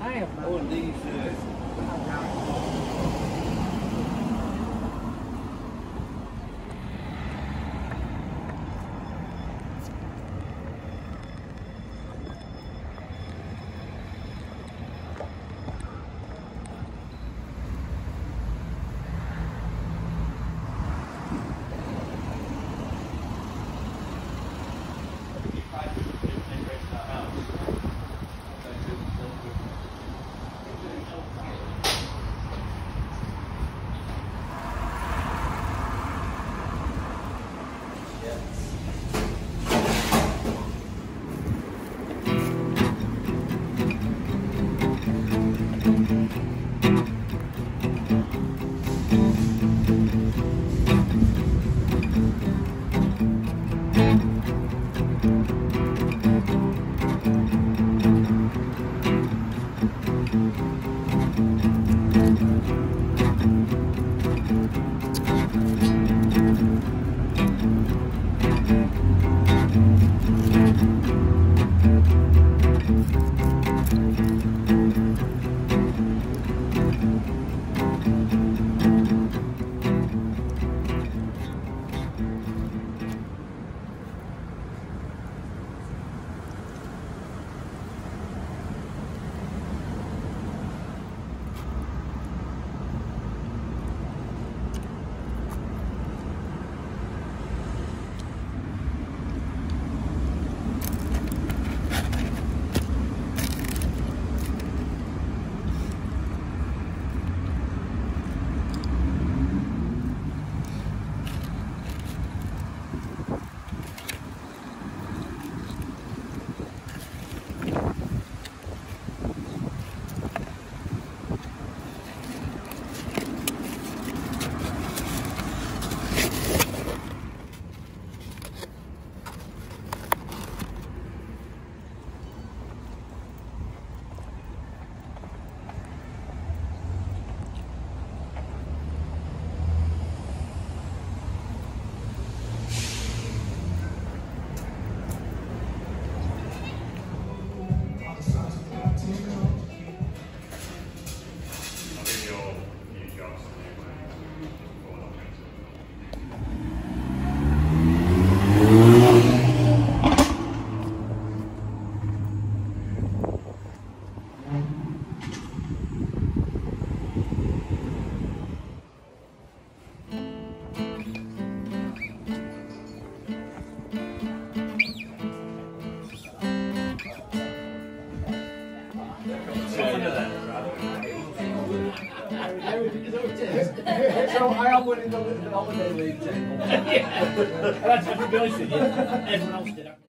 I am. Oh, these. Uh, I So I am winning the, holiday league table. That's honest with you, everyone else did.